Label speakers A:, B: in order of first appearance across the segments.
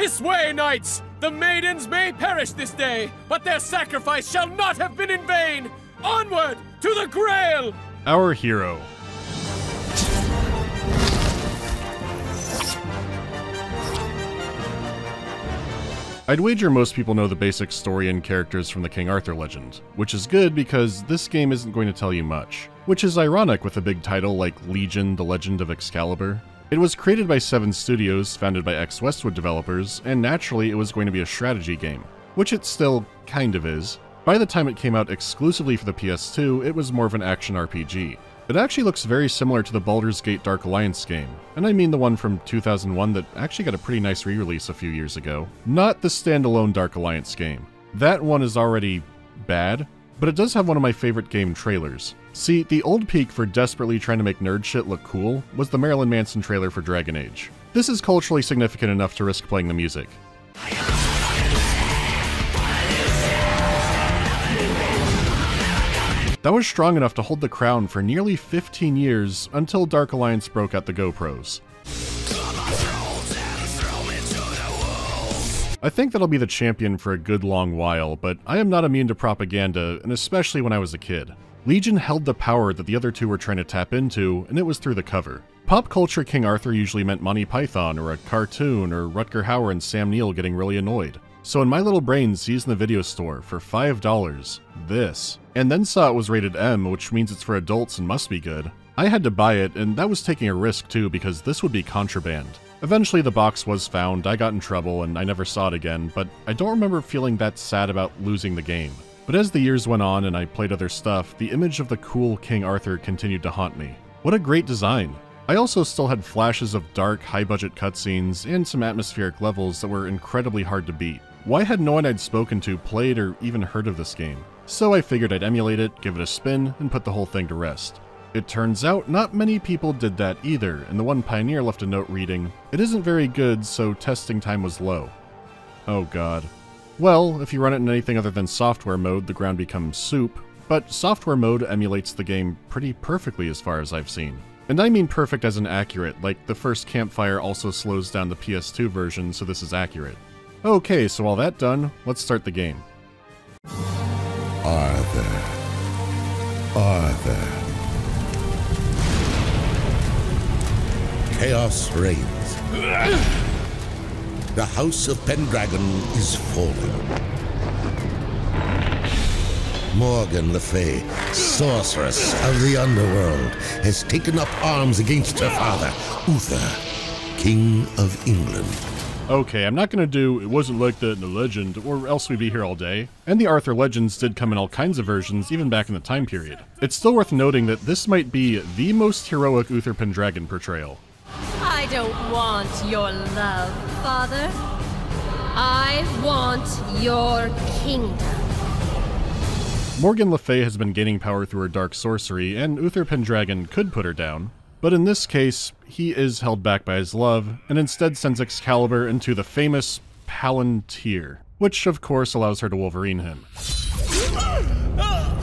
A: This way, knights! The maidens may perish this day, but their sacrifice shall not have been in vain! Onward to the Grail!
B: Our hero. I'd wager most people know the basic story and characters from the King Arthur legend, which is good because this game isn't going to tell you much, which is ironic with a big title like Legion The Legend of Excalibur. It was created by Seven Studios, founded by ex Westwood developers, and naturally it was going to be a strategy game, which it still kind of is. By the time it came out exclusively for the PS2, it was more of an action RPG. It actually looks very similar to the Baldur's Gate Dark Alliance game, and I mean the one from 2001 that actually got a pretty nice re release a few years ago. Not the standalone Dark Alliance game. That one is already bad, but it does have one of my favorite game trailers. See, the old peak for desperately trying to make nerd shit look cool was the Marilyn Manson trailer for Dragon Age. This is culturally significant enough to risk playing the music. That was strong enough to hold the crown for nearly 15 years until Dark Alliance broke out the GoPros. I think that'll be the champion for a good long while, but I am not immune to propaganda, and especially when I was a kid. Legion held the power that the other two were trying to tap into, and it was through the cover. Pop culture King Arthur usually meant Monty Python, or a cartoon, or Rutger Hauer and Sam Neill getting really annoyed. So in my little brain sees in the video store for $5 this, and then saw it was rated M, which means it's for adults and must be good, I had to buy it, and that was taking a risk too because this would be contraband. Eventually the box was found, I got in trouble, and I never saw it again, but I don't remember feeling that sad about losing the game. But as the years went on and I played other stuff, the image of the cool King Arthur continued to haunt me. What a great design! I also still had flashes of dark, high budget cutscenes and some atmospheric levels that were incredibly hard to beat. Why had no one I'd spoken to played or even heard of this game? So I figured I'd emulate it, give it a spin, and put the whole thing to rest. It turns out not many people did that either, and the one pioneer left a note reading, It isn't very good, so testing time was low. Oh god. Well, if you run it in anything other than software mode, the ground becomes soup, but software mode emulates the game pretty perfectly as far as I've seen. And I mean perfect as in accurate, like the first campfire also slows down the PS2 version, so this is accurate. Okay, so all that done, let's start the game.
C: Arthur. Arthur. Chaos reigns. The House of Pendragon is falling. Morgan Le Fay, sorceress of the underworld, has taken up arms against her father, Uther, King of England.
B: Okay, I'm not gonna do It Wasn't Like That in the Legend, or else we'd be here all day. And the Arthur Legends did come in all kinds of versions, even back in the time period. It's still worth noting that this might be the most heroic Uther Pendragon portrayal.
D: I don't want your love, Father. I want your kingdom.
B: Morgan Le Fay has been gaining power through her dark sorcery, and Uther Pendragon could put her down. But in this case, he is held back by his love, and instead sends Excalibur into the famous Palantir, which of course allows her to Wolverine him.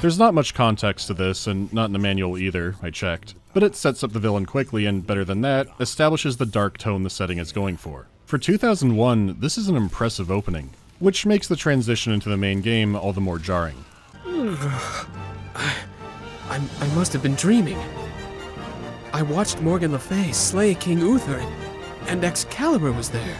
B: There's not much context to this, and not in the manual either, I checked. But it sets up the villain quickly, and better than that, establishes the dark tone the setting is going for. For 2001, this is an impressive opening, which makes the transition into the main game all the more jarring.
A: I, I must have been dreaming. I watched Morgan Le Fay slay King Uther, and Excalibur was there.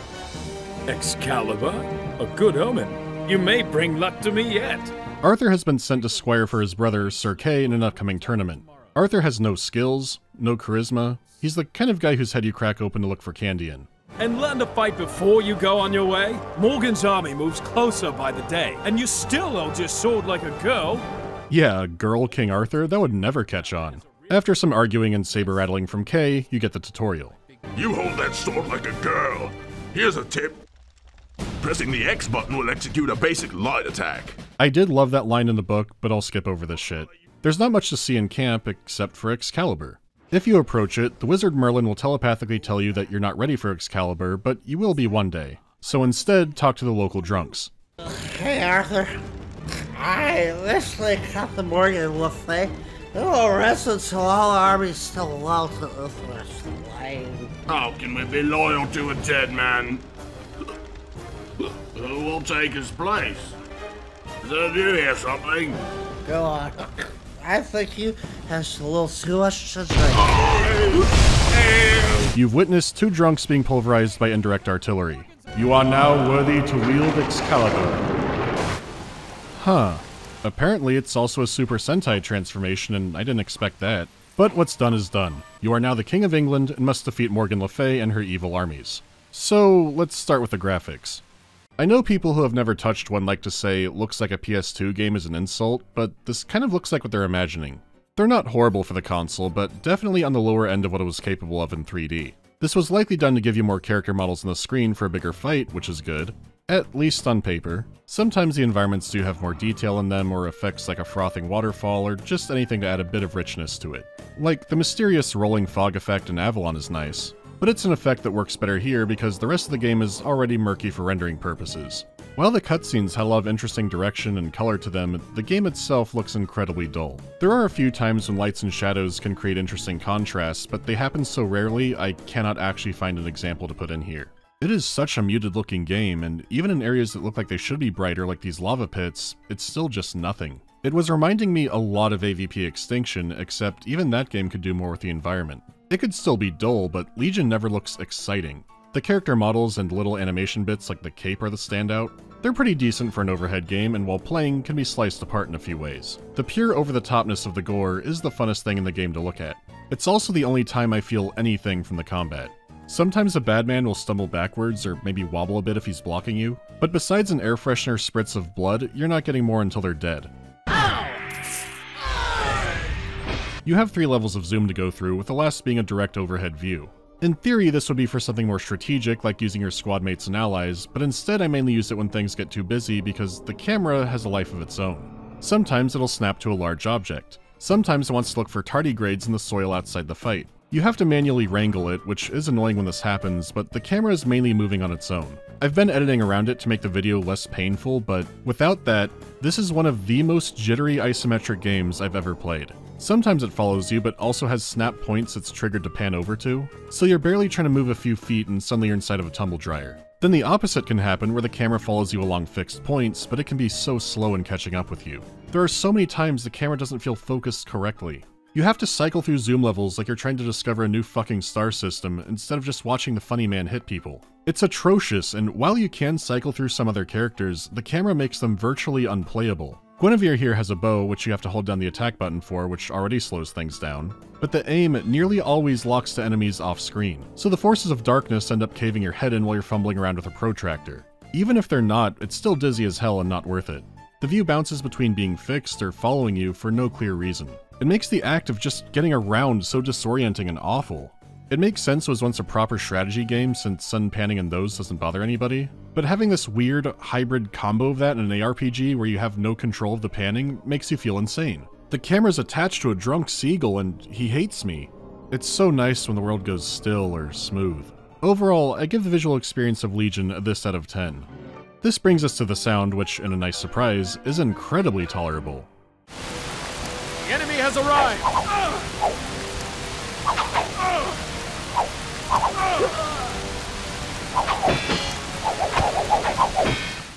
E: Excalibur? A good omen. You may bring luck to me yet.
B: Arthur has been sent to Squire for his brother Sir Kay in an upcoming tournament. Arthur has no skills, no charisma. He's the kind of guy whose head you crack open to look for candy in.
E: And learn to fight before you go on your way. Morgan's army moves closer by the day, and you still hold your sword like a girl.
B: Yeah, girl King Arthur, that would never catch on. After some arguing and saber rattling from Kay, you get the tutorial.
F: You hold that sword like a girl. Here's a tip. Pressing the X button will execute a basic light attack.
B: I did love that line in the book, but I'll skip over this shit. There's not much to see in camp except for Excalibur. If you approach it, the wizard Merlin will telepathically tell you that you're not ready for Excalibur, but you will be one day. So instead, talk to the local drunks.
G: Hey, Arthur. I recently got the Morgan Le Fay It will rest until all armies still loyal to Uther slain.
F: How can we be loyal to a dead man? Who will take his place? Did you hear something?
G: Go on. I think you have a little too much to drink.
B: You've witnessed two drunks being pulverized by indirect artillery. You are now worthy to wield Excalibur. Huh. Apparently it's also a Super Sentai transformation, and I didn't expect that. But what's done is done. You are now the King of England and must defeat Morgan Le Fay and her evil armies. So, let's start with the graphics. I know people who have never touched one like to say looks like a PS2 game is an insult, but this kind of looks like what they're imagining. They're not horrible for the console, but definitely on the lower end of what it was capable of in 3D. This was likely done to give you more character models on the screen for a bigger fight, which is good. At least on paper. Sometimes the environments do have more detail in them or effects like a frothing waterfall or just anything to add a bit of richness to it. Like the mysterious rolling fog effect in Avalon is nice, but it's an effect that works better here because the rest of the game is already murky for rendering purposes. While the cutscenes had a lot of interesting direction and color to them, the game itself looks incredibly dull. There are a few times when lights and shadows can create interesting contrasts, but they happen so rarely I cannot actually find an example to put in here. It is such a muted looking game, and even in areas that look like they should be brighter like these lava pits, it's still just nothing. It was reminding me a lot of AVP Extinction, except even that game could do more with the environment. It could still be dull, but Legion never looks exciting. The character models and little animation bits like the cape are the standout. They're pretty decent for an overhead game, and while playing, can be sliced apart in a few ways. The pure over-the-topness of the gore is the funnest thing in the game to look at. It's also the only time I feel anything from the combat. Sometimes a bad man will stumble backwards or maybe wobble a bit if he's blocking you, but besides an air freshener spritz of blood, you're not getting more until they're dead. Ah! You have three levels of zoom to go through, with the last being a direct overhead view. In theory, this would be for something more strategic, like using your squad mates and allies, but instead I mainly use it when things get too busy because the camera has a life of its own. Sometimes it'll snap to a large object. Sometimes it wants to look for tardigrades in the soil outside the fight. You have to manually wrangle it, which is annoying when this happens, but the camera is mainly moving on its own. I've been editing around it to make the video less painful, but without that, this is one of the most jittery isometric games I've ever played. Sometimes it follows you, but also has snap points it's triggered to pan over to, so you're barely trying to move a few feet and suddenly you're inside of a tumble dryer. Then the opposite can happen where the camera follows you along fixed points, but it can be so slow in catching up with you. There are so many times the camera doesn't feel focused correctly. You have to cycle through zoom levels like you're trying to discover a new fucking star system instead of just watching the funny man hit people. It's atrocious, and while you can cycle through some other characters, the camera makes them virtually unplayable. Guinevere here has a bow, which you have to hold down the attack button for, which already slows things down. But the aim nearly always locks to enemies off screen, so the forces of darkness end up caving your head in while you're fumbling around with a protractor. Even if they're not, it's still dizzy as hell and not worth it. The view bounces between being fixed or following you for no clear reason. It makes the act of just getting around so disorienting and awful. It makes sense it was once a proper strategy game since sun panning in those doesn't bother anybody, but having this weird hybrid combo of that in an ARPG where you have no control of the panning makes you feel insane. The camera's attached to a drunk seagull and he hates me. It's so nice when the world goes still or smooth. Overall, I give the visual experience of Legion this out of 10. This brings us to the sound, which, in a nice surprise, is incredibly tolerable.
E: The enemy has arrived! Uh. Uh.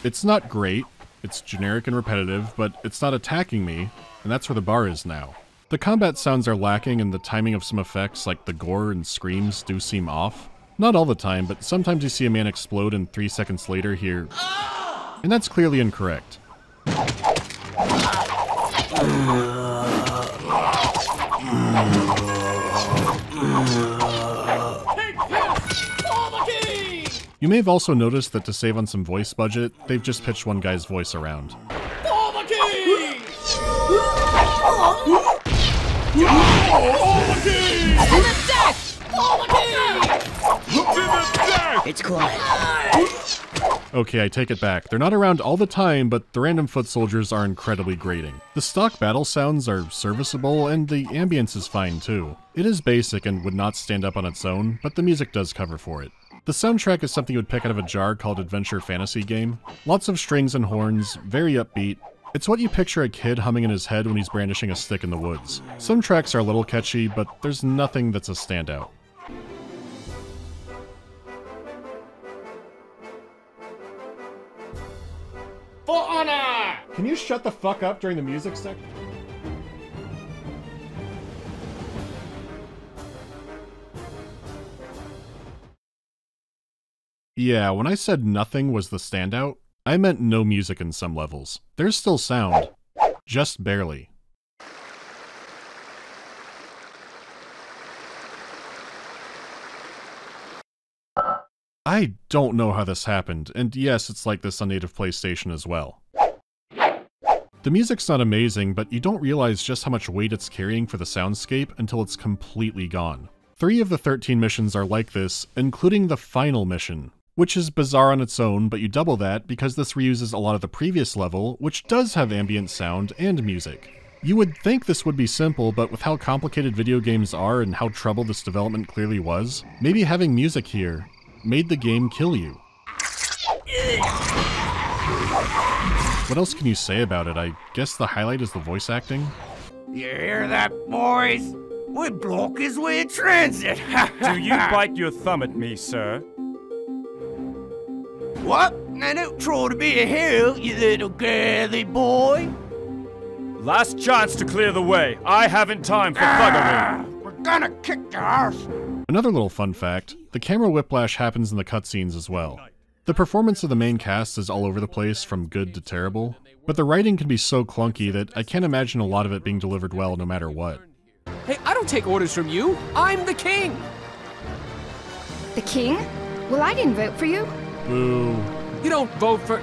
B: It's not great, it's generic and repetitive, but it's not attacking me, and that's where the bar is now. The combat sounds are lacking and the timing of some effects like the gore and screams do seem off. Not all the time, but sometimes you see a man explode and three seconds later hear... And that's clearly incorrect. You may have also noticed that to save on some voice budget, they've just pitched one guy's voice around.
G: It's quiet.
B: Okay, I take it back. They're not around all the time, but the random foot soldiers are incredibly grating. The stock battle sounds are serviceable, and the ambience is fine too. It is basic and would not stand up on its own, but the music does cover for it. The soundtrack is something you would pick out of a jar called Adventure Fantasy Game. Lots of strings and horns, very upbeat. It's what you picture a kid humming in his head when he's brandishing a stick in the woods. Some tracks are a little catchy, but there's nothing that's a standout.
H: For honor!
B: Can you shut the fuck up during the music section? Yeah, when I said nothing was the standout, I meant no music in some levels. There's still sound. Just barely. I don't know how this happened, and yes, it's like this on native PlayStation as well. The music's not amazing, but you don't realize just how much weight it's carrying for the soundscape until it's completely gone. Three of the 13 missions are like this, including the final mission, which is bizarre on its own, but you double that because this reuses a lot of the previous level, which does have ambient sound and music. You would think this would be simple, but with how complicated video games are and how troubled this development clearly was, maybe having music here made the game kill you. What else can you say about it? I guess the highlight is the voice acting.
I: You hear that, boys? We block his way of transit.
J: Do you bite your thumb at me, sir?
I: What? Now don't try to be a hero, you little girly boy.
J: Last chance to clear the way. I haven't time for ah, thuggery.
I: We're gonna kick your ass.
B: Another little fun fact the camera whiplash happens in the cutscenes as well. The performance of the main cast is all over the place from good to terrible, but the writing can be so clunky that I can't imagine a lot of it being delivered well no matter what.
A: Hey, I don't take orders from you. I'm the king.
K: The king? Well, I didn't vote for you.
B: Boo.
A: You don't vote for.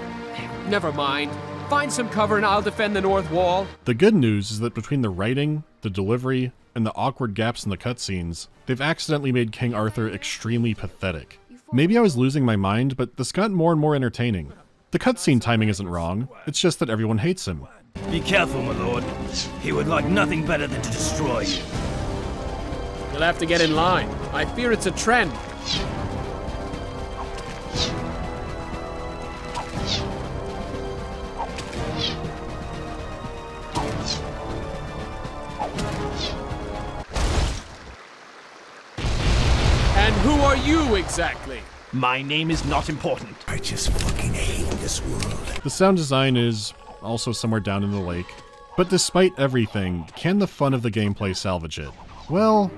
A: Never mind. Find some cover and I'll defend the North Wall.
B: The good news is that between the writing, the delivery, and the awkward gaps in the cutscenes, they've accidentally made King Arthur extremely pathetic. Maybe I was losing my mind, but this got more and more entertaining. The cutscene timing isn't wrong, it's just that everyone hates him.
I: Be careful, my lord. He would like nothing better than to destroy you.
A: You'll have to get in line. I fear it's a trend. You exactly?
E: My name is not important.
C: I just fucking hate this world.
B: The sound design is also somewhere down in the lake. But despite everything, can the fun of the gameplay salvage it? Well,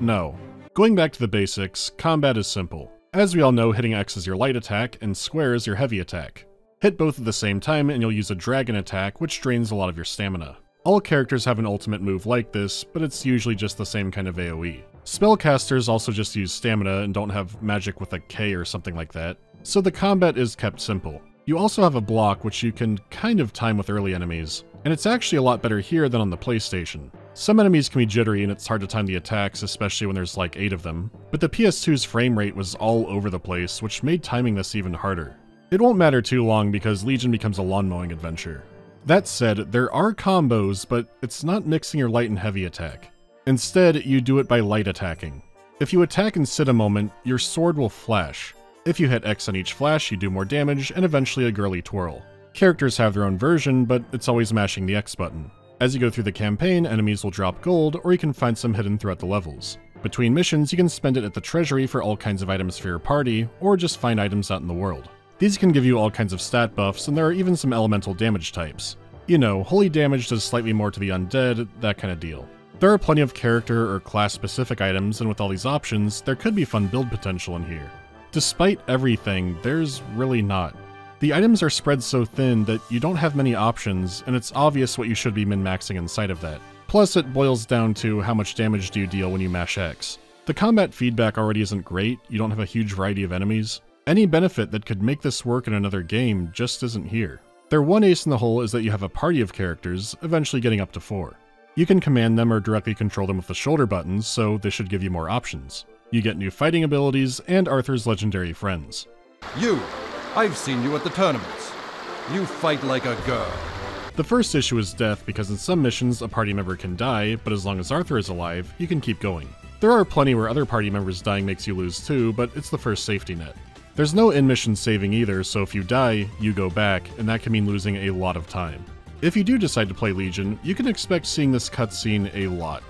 B: no. Going back to the basics, combat is simple. As we all know, hitting X is your light attack, and square is your heavy attack. Hit both at the same time and you'll use a dragon attack, which drains a lot of your stamina. All characters have an ultimate move like this, but it's usually just the same kind of AoE. Spellcasters also just use stamina and don't have magic with a K or something like that, so the combat is kept simple. You also have a block which you can kind of time with early enemies, and it's actually a lot better here than on the PlayStation. Some enemies can be jittery and it's hard to time the attacks, especially when there's like 8 of them, but the PS2's frame rate was all over the place, which made timing this even harder. It won't matter too long because Legion becomes a lawn mowing adventure. That said, there are combos, but it's not mixing your light and heavy attack. Instead, you do it by light attacking. If you attack and sit a moment, your sword will flash. If you hit X on each flash, you do more damage, and eventually a girly twirl. Characters have their own version, but it's always mashing the X button. As you go through the campaign, enemies will drop gold, or you can find some hidden throughout the levels. Between missions, you can spend it at the treasury for all kinds of items for your party, or just find items out in the world. These can give you all kinds of stat buffs, and there are even some elemental damage types. You know, holy damage does slightly more to the undead, that kind of deal. There are plenty of character or class specific items, and with all these options, there could be fun build potential in here. Despite everything, there's really not. The items are spread so thin that you don't have many options, and it's obvious what you should be min-maxing inside of that. Plus, it boils down to how much damage do you deal when you mash X. The combat feedback already isn't great, you don't have a huge variety of enemies. Any benefit that could make this work in another game just isn't here. Their one ace in the hole is that you have a party of characters, eventually getting up to four. You can command them or directly control them with the shoulder buttons, so this should give you more options. You get new fighting abilities and Arthur's legendary friends.
L: You! I've seen you at the tournaments. You fight like a girl.
B: The first issue is death because in some missions a party member can die, but as long as Arthur is alive, you can keep going. There are plenty where other party members dying makes you lose too, but it's the first safety net. There's no in-mission saving either, so if you die, you go back, and that can mean losing a lot of time. If you do decide to play Legion, you can expect seeing this cutscene a lot.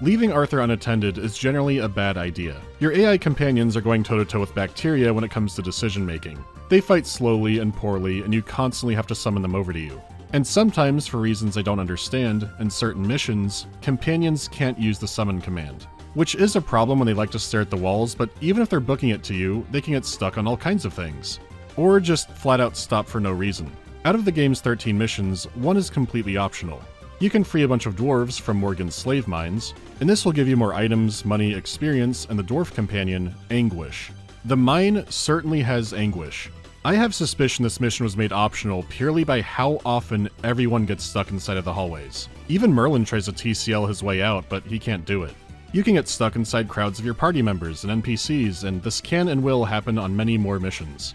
B: Leaving Arthur unattended is generally a bad idea. Your AI companions are going toe to toe with bacteria when it comes to decision making. They fight slowly and poorly, and you constantly have to summon them over to you. And sometimes, for reasons I don't understand, in certain missions, companions can't use the summon command. Which is a problem when they like to stare at the walls, but even if they're booking it to you, they can get stuck on all kinds of things. Or just flat out stop for no reason. Out of the game's 13 missions, one is completely optional. You can free a bunch of dwarves from Morgan's slave mines, and this will give you more items, money, experience, and the dwarf companion, Anguish. The mine certainly has Anguish, I have suspicion this mission was made optional purely by how often everyone gets stuck inside of the hallways. Even Merlin tries to TCL his way out, but he can't do it. You can get stuck inside crowds of your party members and NPCs, and this can and will happen on many more missions.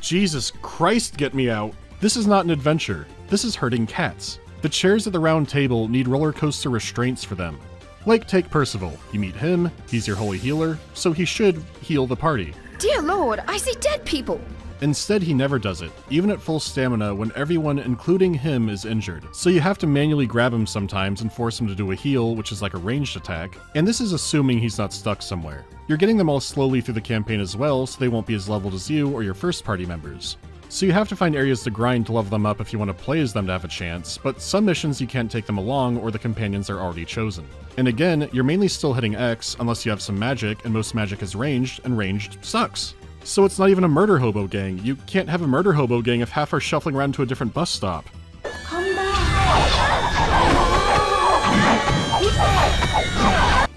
B: Jesus Christ, get me out! This is not an adventure. This is herding cats. The chairs at the round table need roller coaster restraints for them. Like, take Percival. You meet him, he's your holy healer, so he should heal the party.
K: Dear Lord, I see dead people!
B: Instead, he never does it, even at full stamina when everyone, including him, is injured. So you have to manually grab him sometimes and force him to do a heal, which is like a ranged attack, and this is assuming he's not stuck somewhere. You're getting them all slowly through the campaign as well, so they won't be as leveled as you or your first party members. So you have to find areas to grind to level them up if you want to play as them to have a chance, but some missions you can't take them along or the companions are already chosen. And again, you're mainly still hitting X unless you have some magic, and most magic is ranged, and ranged sucks. So it's not even a murder hobo gang. You can't have a murder hobo gang if half are shuffling around to a different bus stop.
K: Come back!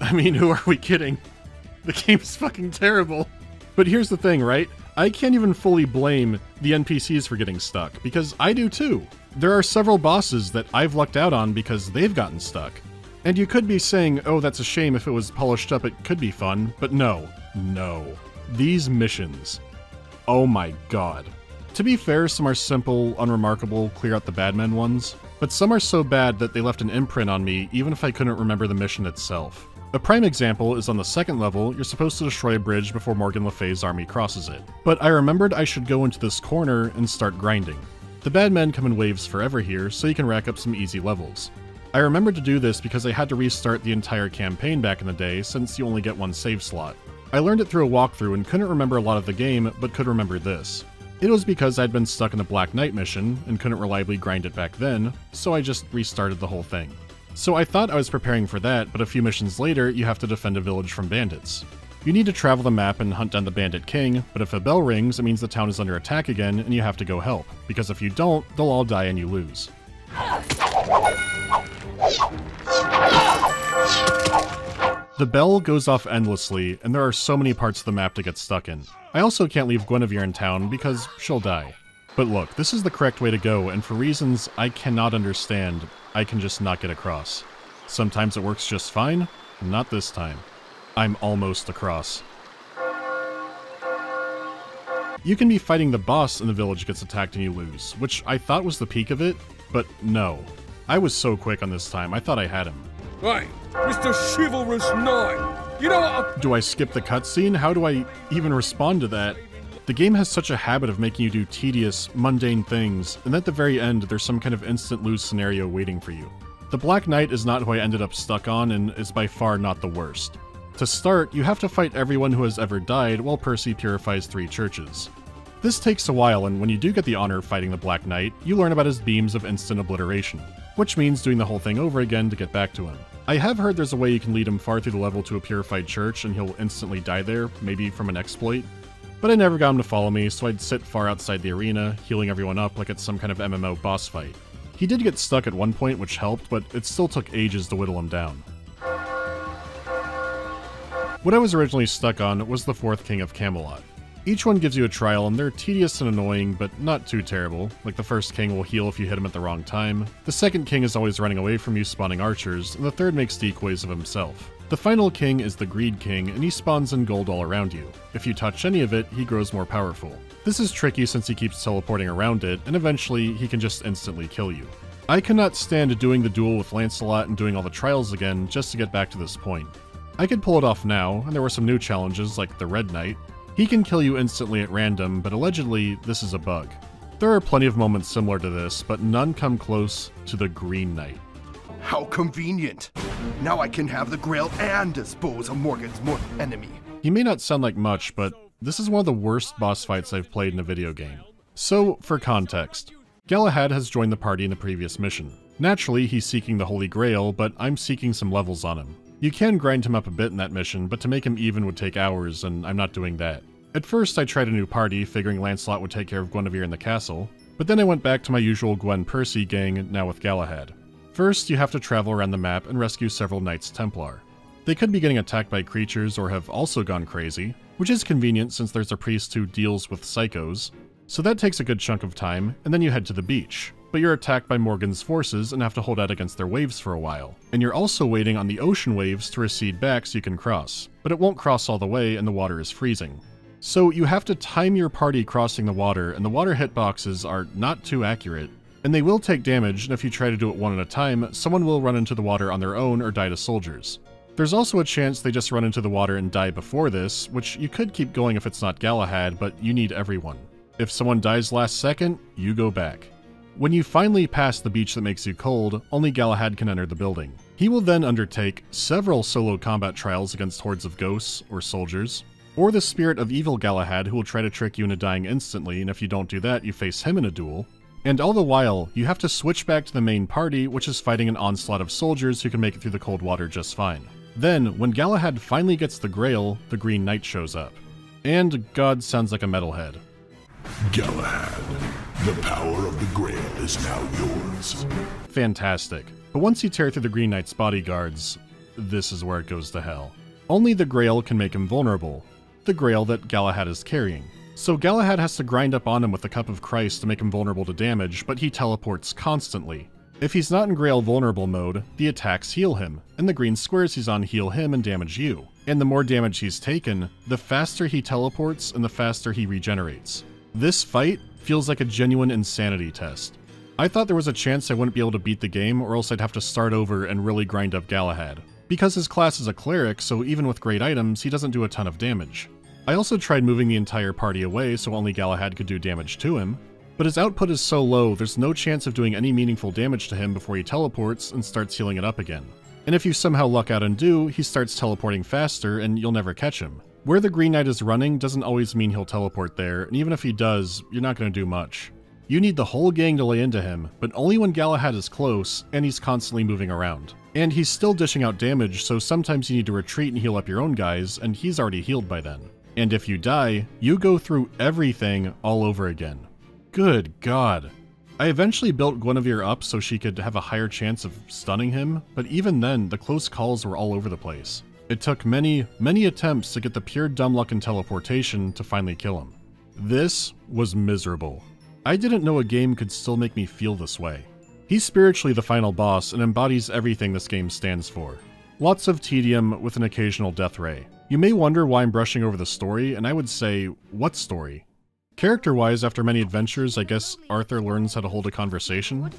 B: I mean, who are we kidding? The game's fucking terrible. But here's the thing, right? I can't even fully blame the NPCs for getting stuck, because I do too. There are several bosses that I've lucked out on because they've gotten stuck. And you could be saying, oh, that's a shame, if it was polished up it could be fun, but no, no. These missions. Oh my god. To be fair, some are simple, unremarkable, clear out the bad men ones, but some are so bad that they left an imprint on me even if I couldn't remember the mission itself. A prime example is on the second level, you're supposed to destroy a bridge before Morgan Le Fay's army crosses it. But I remembered I should go into this corner and start grinding. The bad men come in waves forever here, so you can rack up some easy levels. I remembered to do this because I had to restart the entire campaign back in the day since you only get one save slot. I learned it through a walkthrough and couldn't remember a lot of the game, but could remember this. It was because I'd been stuck in the Black Knight mission and couldn't reliably grind it back then, so I just restarted the whole thing. So I thought I was preparing for that, but a few missions later, you have to defend a village from bandits. You need to travel the map and hunt down the Bandit King, but if a bell rings, it means the town is under attack again and you have to go help, because if you don't, they'll all die and you lose. The bell goes off endlessly, and there are so many parts of the map to get stuck in. I also can't leave Guinevere in town because she'll die. But look, this is the correct way to go, and for reasons I cannot understand, I can just not get across. Sometimes it works just fine, not this time. I'm almost across. You can be fighting the boss and the village gets attacked and you lose, which I thought was the peak of it, but no. I was so quick on this time, I thought I had him.
M: Hey, Mr. Chivalrous Knight, you know what? I
B: do I skip the cutscene? How do I even respond to that? The game has such a habit of making you do tedious, mundane things, and at the very end, there's some kind of instant lose scenario waiting for you. The Black Knight is not who I ended up stuck on, and is by far not the worst. To start, you have to fight everyone who has ever died while Percy purifies three churches. This takes a while, and when you do get the honor of fighting the Black Knight, you learn about his beams of instant obliteration, which means doing the whole thing over again to get back to him. I have heard there's a way you can lead him far through the level to a purified church and he'll instantly die there, maybe from an exploit. But I never got him to follow me, so I'd sit far outside the arena, healing everyone up like it's some kind of MMO boss fight. He did get stuck at one point, which helped, but it still took ages to whittle him down. What I was originally stuck on was the fourth king of Camelot. Each one gives you a trial, and they're tedious and annoying, but not too terrible. Like the first king will heal if you hit him at the wrong time, the second king is always running away from you spawning archers, and the third makes decoys of himself. The final king is the Greed King, and he spawns in gold all around you. If you touch any of it, he grows more powerful. This is tricky since he keeps teleporting around it, and eventually he can just instantly kill you. I cannot stand doing the duel with Lancelot and doing all the trials again just to get back to this point. I could pull it off now, and there were some new challenges like the Red Knight, he can kill you instantly at random, but allegedly, this is a bug. There are plenty of moments similar to this, but none come close to the Green Knight.
N: How convenient. Now I can have the Grail and dispose of Morgan's mortal enemy.
B: He may not sound like much, but this is one of the worst boss fights I've played in a video game. So, for context, Galahad has joined the party in the previous mission. Naturally, he's seeking the Holy Grail, but I'm seeking some levels on him. You can grind him up a bit in that mission, but to make him even would take hours, and I'm not doing that. At first, I tried a new party, figuring Lancelot would take care of Guinevere in the castle, but then I went back to my usual Gwen Percy gang, now with Galahad. First, you have to travel around the map and rescue several Knights Templar. They could be getting attacked by creatures or have also gone crazy, which is convenient since there's a priest who deals with psychos, so that takes a good chunk of time, and then you head to the beach. But you're attacked by Morgan's forces and have to hold out against their waves for a while. And you're also waiting on the ocean waves to recede back so you can cross, but it won't cross all the way and the water is freezing. So you have to time your party crossing the water, and the water hitboxes are not too accurate, and they will take damage, and if you try to do it one at a time, someone will run into the water on their own or die to soldiers. There's also a chance they just run into the water and die before this, which you could keep going if it's not Galahad, but you need everyone. If someone dies last second, you go back. When you finally pass the beach that makes you cold, only Galahad can enter the building. He will then undertake several solo combat trials against hordes of ghosts or soldiers, or the spirit of evil Galahad who will try to trick you into dying instantly, and if you don't do that, you face him in a duel. And all the while, you have to switch back to the main party, which is fighting an onslaught of soldiers who can make it through the cold water just fine. Then, when Galahad finally gets the Grail, the Green Knight shows up. And God sounds like a metalhead.
F: Galahad, the power of the Grail is now yours.
B: Fantastic. But once you tear through the Green Knight's bodyguards, this is where it goes to hell. Only the Grail can make him vulnerable, the Grail that Galahad is carrying. So Galahad has to grind up on him with the Cup of Christ to make him vulnerable to damage, but he teleports constantly. If he's not in Grail vulnerable mode, the attacks heal him, and the green squares he's on heal him and damage you. And the more damage he's taken, the faster he teleports and the faster he regenerates. This fight feels like a genuine insanity test. I thought there was a chance I wouldn't be able to beat the game or else I'd have to start over and really grind up Galahad. Because his class is a cleric, so even with great items, he doesn't do a ton of damage. I also tried moving the entire party away so only Galahad could do damage to him, but his output is so low there's no chance of doing any meaningful damage to him before he teleports and starts healing it up again. And if you somehow luck out and do, he starts teleporting faster and you'll never catch him. Where the Green Knight is running doesn't always mean he'll teleport there, and even if he does, you're not going to do much. You need the whole gang to lay into him, but only when Galahad is close, and he's constantly moving around. And he's still dishing out damage, so sometimes you need to retreat and heal up your own guys, and he's already healed by then. And if you die, you go through everything all over again. Good god. I eventually built Guinevere up so she could have a higher chance of stunning him, but even then, the close calls were all over the place. It took many, many attempts to get the pure dumb luck and teleportation to finally kill him. This was miserable. I didn't know a game could still make me feel this way. He's spiritually the final boss and embodies everything this game stands for. Lots of tedium with an occasional death ray. You may wonder why I'm brushing over the story, and I would say, what story? Character-wise, after many adventures, I guess Arthur learns how to hold a conversation.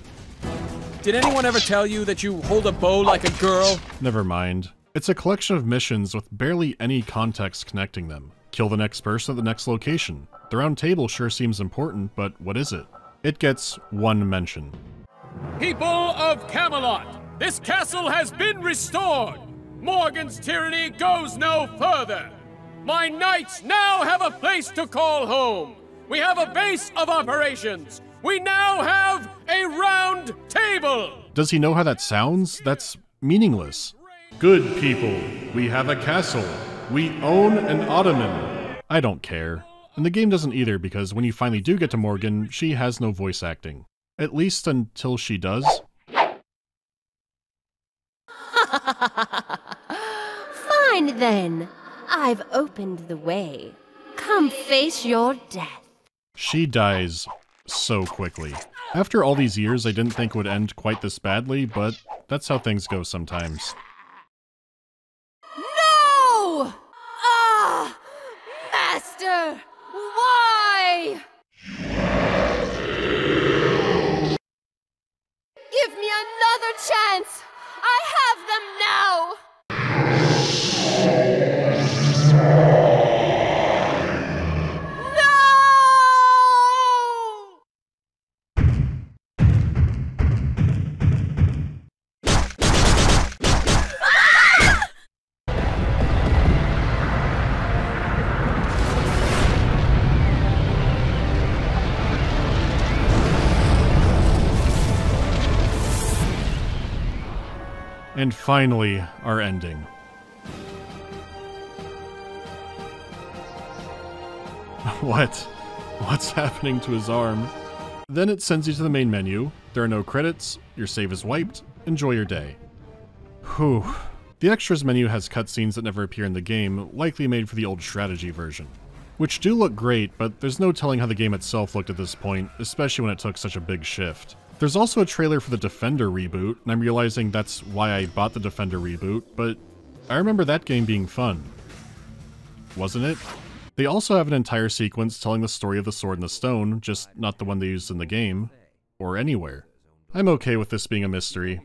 E: Did anyone ever tell you that you hold a bow like a girl?
B: Never mind. It's a collection of missions with barely any context connecting them. Kill the next person at the next location. The round table sure seems important, but what is it? It gets one mention.
E: People of Camelot, this castle has been restored. Morgan's tyranny goes no further. My knights now have a place to call home. We have a base of operations. We now have a round table.
B: Does he know how that sounds? That's meaningless. Good people, we have a castle. We own an ottoman. I don't care. And the game doesn't either because when you finally do get to Morgan, she has no voice acting. At least until she does.
D: Fine then. I've opened the way. Come face your death.
B: She dies so quickly. After all these years, I didn't think it would end quite this badly, but that's how things go sometimes.
D: No! Ah! Master! Why? Give me another chance! I have them now!
B: And finally, our ending. what? What's happening to his arm? Then it sends you to the main menu. There are no credits, your save is wiped, enjoy your day. Whew. The extras menu has cutscenes that never appear in the game, likely made for the old strategy version. Which do look great, but there's no telling how the game itself looked at this point, especially when it took such a big shift. There's also a trailer for the Defender reboot, and I'm realizing that's why I bought the Defender reboot, but I remember that game being fun. Wasn't it? They also have an entire sequence telling the story of the Sword in the Stone, just not the one they used in the game, or anywhere. I'm okay with this being a mystery.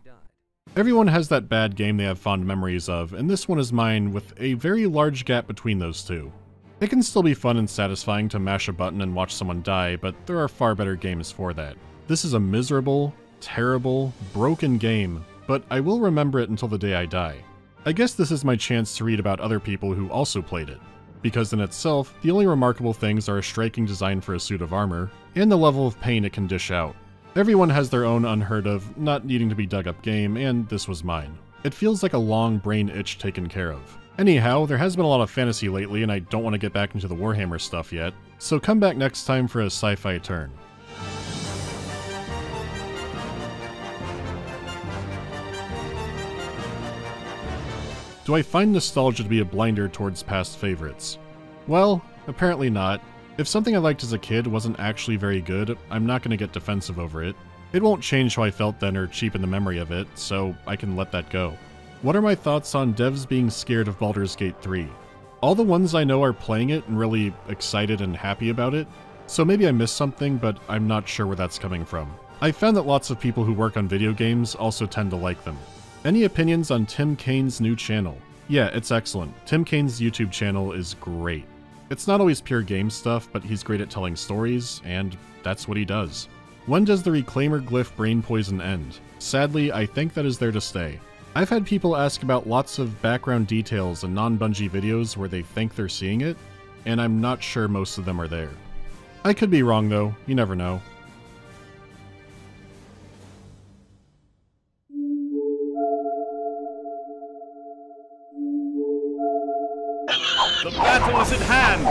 B: Everyone has that bad game they have fond memories of, and this one is mine with a very large gap between those two. It can still be fun and satisfying to mash a button and watch someone die, but there are far better games for that. This is a miserable, terrible, broken game, but I will remember it until the day I die. I guess this is my chance to read about other people who also played it, because in itself, the only remarkable things are a striking design for a suit of armor, and the level of pain it can dish out. Everyone has their own unheard of, not needing to be dug up game, and this was mine. It feels like a long brain itch taken care of. Anyhow, there has been a lot of fantasy lately, and I don't want to get back into the Warhammer stuff yet, so come back next time for a sci-fi turn. Do I find nostalgia to be a blinder towards past favorites? Well, apparently not. If something I liked as a kid wasn't actually very good, I'm not going to get defensive over it. It won't change how I felt then or cheapen the memory of it, so I can let that go. What are my thoughts on devs being scared of Baldur's Gate 3? All the ones I know are playing it and really excited and happy about it, so maybe I missed something, but I'm not sure where that's coming from. I found that lots of people who work on video games also tend to like them. Any opinions on Tim Cain's new channel? Yeah, it's excellent. Tim Cain's YouTube channel is great. It's not always pure game stuff, but he's great at telling stories, and that's what he does. When does the Reclaimer glyph brain poison end? Sadly, I think that is there to stay. I've had people ask about lots of background details in non-Bungie videos where they think they're seeing it, and I'm not sure most of them are there. I could be wrong though, you never know. The battle is at hand.